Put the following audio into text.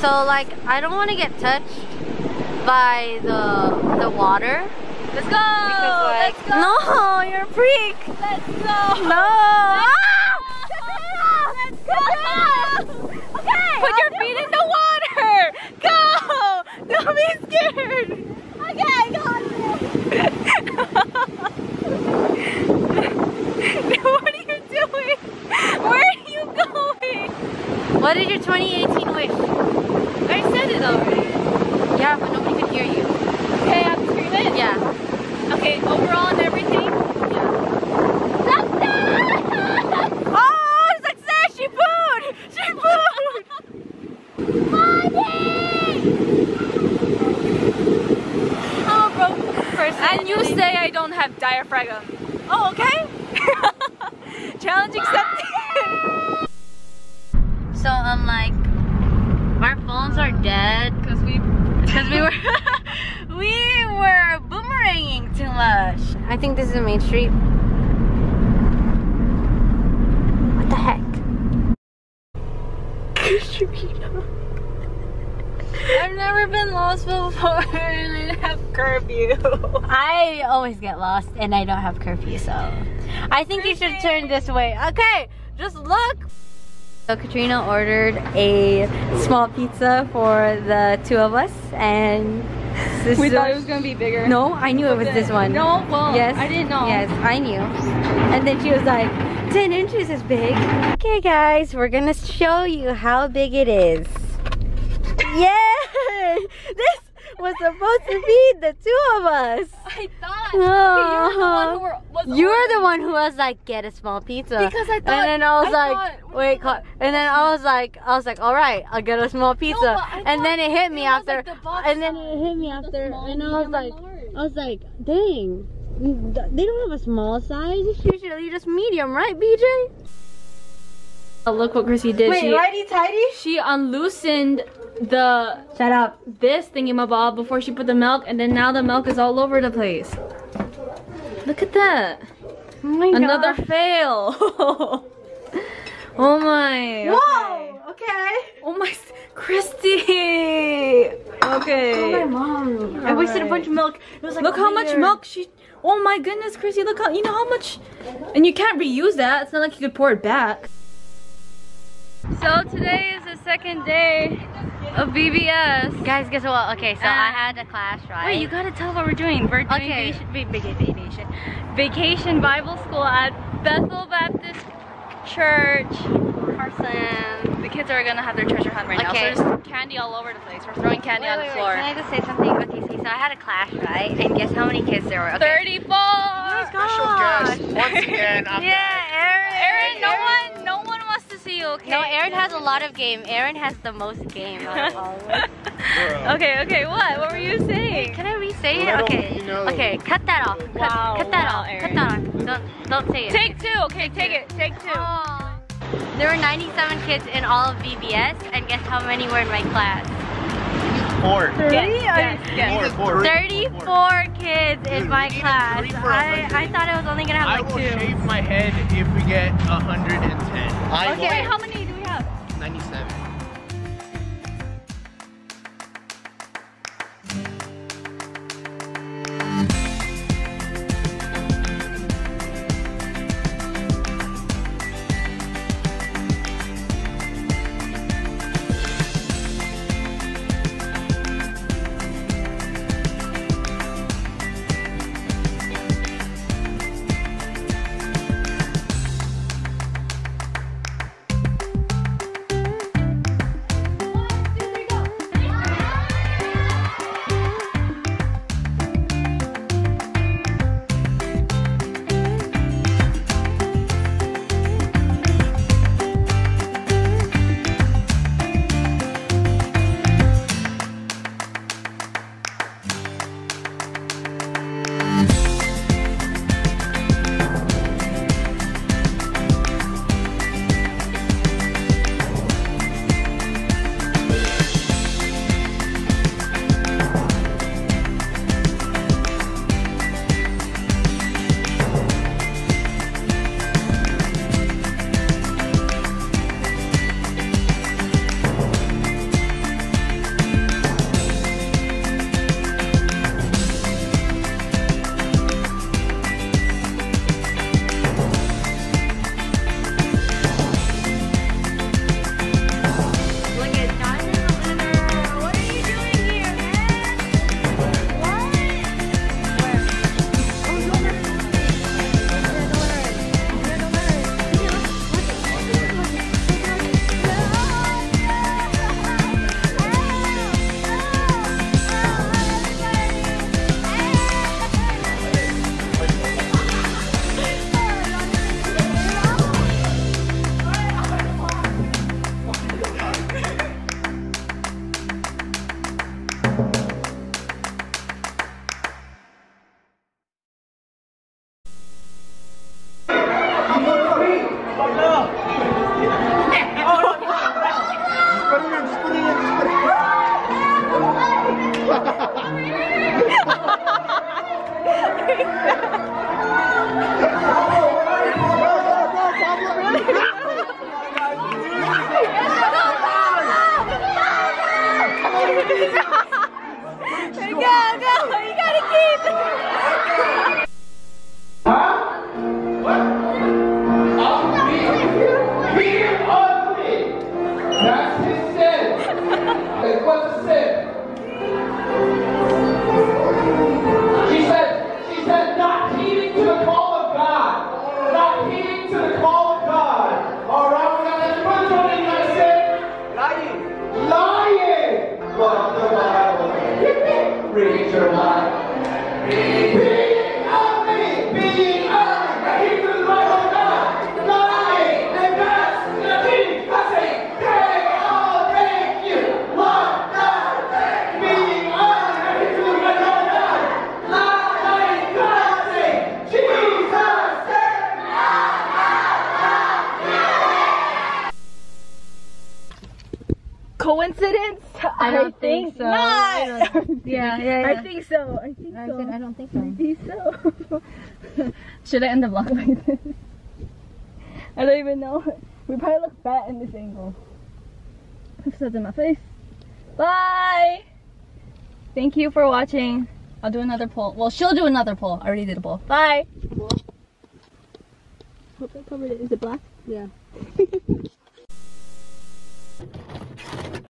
So like, I don't want to get touched by the the water. Let's go! Like, Let's go! no, you're a freak. Let's go! No. Ah! Let's go! Okay! Put your feet in the water! Go! Don't be scared! Okay, got what are you doing? Where are you going? What is your 2018 wish? I said it already. Yeah, but nobody could hear you. Okay, I have to scream it? Yeah. Okay, overall and everything? Oh, success! She booed! She booed! I'm a broke person. And you say I don't have diaphragm. Oh, okay. Challenge accepted. So I'm like, our phones are dead Because we because we were we were boomeranging too much. I think this is a main street. What the heck? I've never been lost before and I have curfew. I always get lost and I don't have curfew, so I think you should turn this way. Okay, just look. So Katrina ordered a small pizza for the two of us, and this We thought it was gonna be bigger. No, I knew it was this one. No, well, Yes. I didn't know. Yes, I knew. And then she was like, 10 inches is big. Okay, guys, we're gonna show you how big it is. Yeah! This was supposed to be the two of us. I thought. No. Okay, you're the one who were, was You were the one who was like, get a small pizza. Because I thought- And then I was I like, thought- wait, co- and then I was like, I was like, all right, I'll get a small pizza. but I and then it hit me it after, like, the and then it hit me after, small, and I was like, large. I was like, dang, they don't have a small size. It's usually just medium, right, BJ? Oh, look what Chrissy did. Wait, she, righty tighty? she unloosened the Shut up. this thingy-mabob before she put the milk, and then now the milk is all over the place. Look at that. Oh Another God. fail. oh my. Whoa. Okay. Oh my, Cristi. Okay. Oh my mom. I wasted a bunch of milk. It was like Look how much milk she. Oh my goodness, Cristi Look how you know how much, and you can't reuse that. It's not like you could pour it back. So today is the second day of VBS. Guys, guess what? Okay, so Uh, I had a class, right? Wait, you gotta tell what we're doing. We're doing Okay. vacation, va- va- vacation, vacation Bible school at Bethel Baptist Church, Carson. The kids are gonna have their treasure hunt right Okay. now. So there's candy all over the place. We're throwing candy Wait, on wait, the wait, floor. Can I just say something? Okay, see, so I had a class, right? And guess how many kids there were? Okay. 34. Special guest once again. I'm Yeah, Aaron. Aaron, no one, no one wants to see you. Okay. No, Aaron has a lot of game. Aaron has the most game out of all of us. okay, okay, what? What were you saying? Can I re-say it? Okay. you. Okay, cut that off. Cut, Wow, cut that wow, off. Aaron. Cut that off. Don't don't say it. Take two. Okay, take it. Take two. Oh. There were 97 kids in all of VBS, and guess how many were in my class? Four. Guess, guess, guess. Four. Four. 34 kids in my we need a class. three I. I thought it was only gonna I have like will two. shave my head if we get 110. I Okay, wait, how many do we have? 97. Read your life. I don't think, so. I not. don't- yeah, yeah, yeah. I think so. I think I so. said I don't think so. I think so. Should I end the vlog like this? I don't even know. We probably look fat in this angle. Suds in my face. Bye. Thank you for watching. I'll do another poll. Well, she'll do another poll. I already did a poll. Bye. Hope I covered it. Is it black? Yeah.